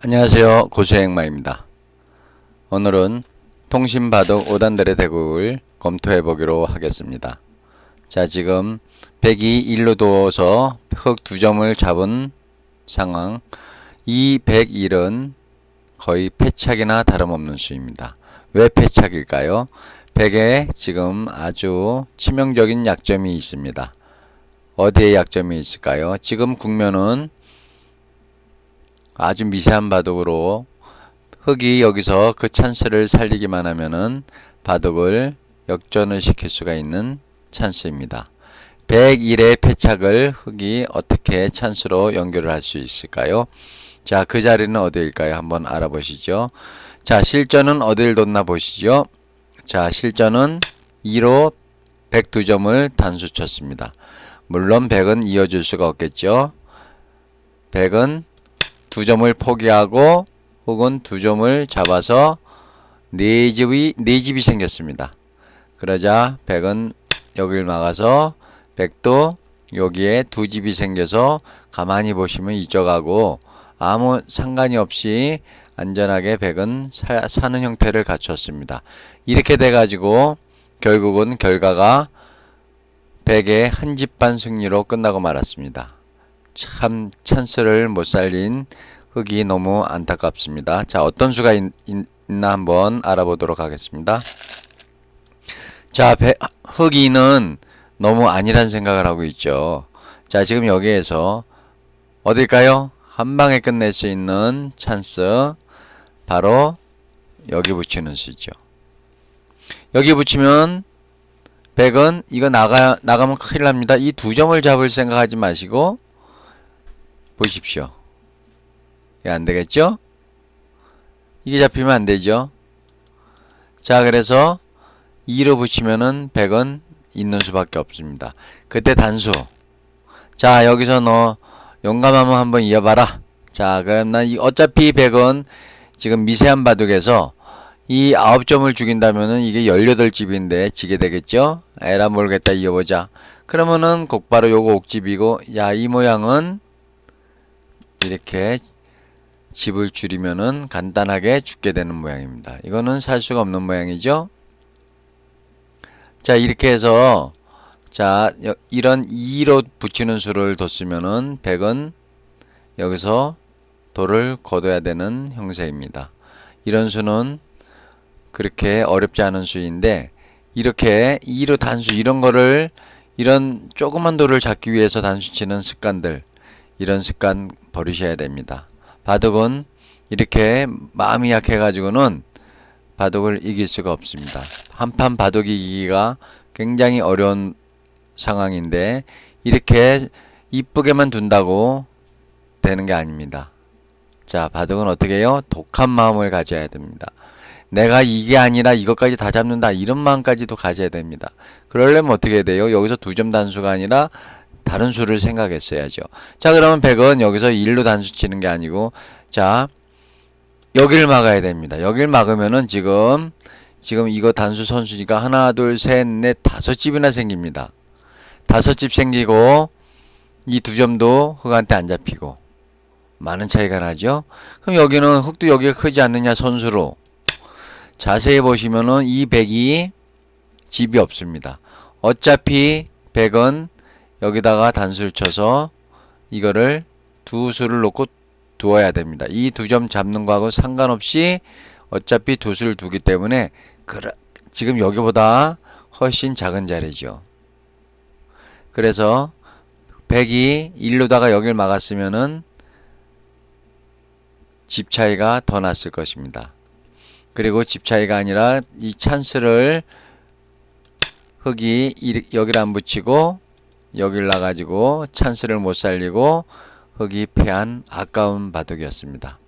안녕하세요. 고수행마입니다. 오늘은 통신바둑 5단들의 대국을 검토해 보기로 하겠습니다. 자, 지금 102 1로 두어서 흑두 점을 잡은 상황. 이 101은 거의 패착이나 다름없는 수입니다. 왜 패착일까요? 100에 지금 아주 치명적인 약점이 있습니다. 어디에 약점이 있을까요? 지금 국면은 아주 미세한 바둑으로 흑이 여기서 그 찬스를 살리기만 하면은 바둑을 역전을 시킬 수가 있는 찬스입니다. 101의 패착을 흑이 어떻게 찬스로 연결을 할 수 있을까요? 자, 그 자리는 어디일까요? 한번 알아보시죠. 자, 실전은 어디를 뒀나 보시죠. 자, 실전은 2로 102점을 단수 쳤습니다. 물론 100은 이어줄 수가 없겠죠. 100은 두 점을 포기하고 혹은 두 점을 잡아서 네 집이 네 집이 생겼습니다. 그러자 백은 여기를 막아서 백도 여기에 두 집이 생겨서 가만히 보시면 이쪽하고 아무 상관이 없이 안전하게 백은 사, 사는 형태를 갖췄습니다. 이렇게 돼가지고 결국은 결과가 백의 한 집 반 승리로 끝나고 말았습니다. 참 찬스를 못 살린 흑이 너무 안타깝습니다. 자, 어떤 수가 있, 나 한번 알아보도록 하겠습니다. 자, 배, 흑이는 너무 아니란 생각을 하고 있죠. 자, 지금 여기에서 어딜까요? 한 방에 끝낼 수 있는 찬스 바로 여기 붙이는 수죠. 여기 붙이면 100은 이거 나가 나가면 큰일 납니다. 이 두 점을 잡을 생각하지 마시고 보십시오. 이게 안 되겠죠? 이게 잡히면 안 되죠? 자, 그래서 2로 붙이면은 100은 있는 수밖에 없습니다. 그때 단수. 자, 여기서 너 용감하면 한번 이어봐라. 자, 그럼 난 어차피 100은 지금 미세한 바둑에서 이 9점을 죽인다면은 이게 18집인데 지게 되겠죠? 에라 모르겠다 이어보자. 그러면은 곧바로 요거 옥집이고, 야, 이 모양은 이렇게 집을 줄이면은 간단하게 죽게 되는 모양입니다. 이거는 살 수가 없는 모양이죠. 자 이렇게 해서 자 이런 2로 붙이는 수를 뒀으면은 100은 여기서 돌을 거둬야 되는 형세입니다. 이런 수는 그렇게 어렵지 않은 수인데 이렇게 2로 단수 이런 거를 이런 조그만 돌을 잡기 위해서 단수 치는 습관들 이런 습관 버리셔야 됩니다. 바둑은 이렇게 마음이 약해가지고는 바둑을 이길 수가 없습니다. 한판 바둑 이기기가 굉장히 어려운 상황인데 이렇게 이쁘게만 둔다고 되는 게 아닙니다. 자, 바둑은 어떻게 해요? 독한 마음을 가져야 됩니다. 내가 이게 아니라 이것까지 다 잡는다. 이런 마음까지도 가져야 됩니다. 그러려면 어떻게 돼요? 여기서 두 점 단수가 아니라 다른 수를 생각했어야죠. 자, 그러면 100은 여기서 1로 단수 치는 게 아니고, 자, 여기를 막아야 됩니다. 여기를 막으면은 지금, 지금 이거 단수 선수니까 하나, 둘, 셋, 넷, 다섯 집이나 생깁니다. 다섯 집 생기고, 이 두 점도 흑한테 안 잡히고, 많은 차이가 나죠? 그럼 여기는 흑도 여기가 크지 않느냐, 선수로. 자세히 보시면은 이 100이 집이 없습니다. 어차피 100은 여기다가 단수를 쳐서 이거를 두 수를 놓고 두어야 됩니다. 이 두 점 잡는 거하고 상관없이 어차피 두 수를 두기 때문에 지금 여기보다 훨씬 작은 자리죠. 그래서 100이 1로다가 여길 막았으면은 집 차이가 더 났을 것입니다. 그리고 집 차이가 아니라 이 찬스를 흙이 여기를 안 붙이고 여길 나가지고 찬스를 못 살리고 흑이 패한 아까운 바둑이었습니다.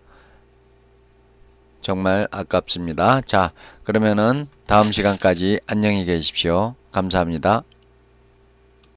정말 아깝습니다. 자, 그러면은 다음 시간까지 안녕히 계십시오. 감사합니다.